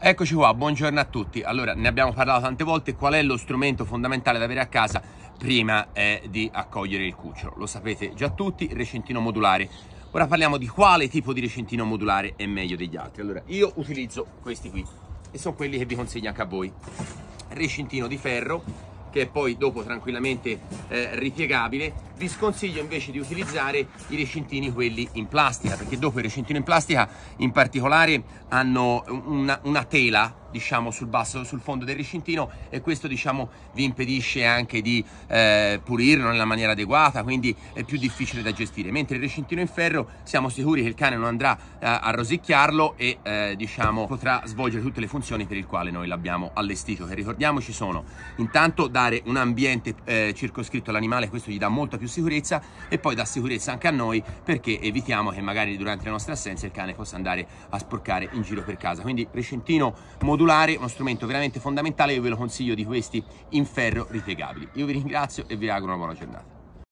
Eccoci qua, buongiorno a tutti. Allora, ne abbiamo parlato tante volte, qual è lo strumento fondamentale da avere a casa prima eh, di accogliere il cucciolo? Lo sapete già tutti, recintino modulare. Ora parliamo di quale tipo di recintino modulare è meglio degli altri. Allora, io utilizzo questi qui e sono quelli che vi consiglio anche a voi. Recintino di ferro, che è poi dopo tranquillamente eh, ripiegabile, vi sconsiglio invece di utilizzare i recintini quelli in plastica, perché dopo il recintino in plastica in particolare hanno una, una tela diciamo sul basso sul fondo del recintino e questo diciamo vi impedisce anche di eh, pulirlo nella maniera adeguata quindi è più difficile da gestire mentre il recintino in ferro siamo sicuri che il cane non andrà eh, a rosicchiarlo e eh, diciamo potrà svolgere tutte le funzioni per il quale noi l'abbiamo allestito che ricordiamoci sono intanto dare un ambiente eh, circoscritto all'animale questo gli dà molta più sicurezza e poi dà sicurezza anche a noi perché evitiamo che magari durante le nostre assenze il cane possa andare a sporcare in giro per casa. Quindi recintino modulare, uno strumento veramente fondamentale, io ve lo consiglio di questi in ferro ripiegabili. Io vi ringrazio e vi auguro una buona giornata.